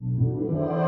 Música